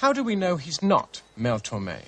How do we know he's not Mel Torme?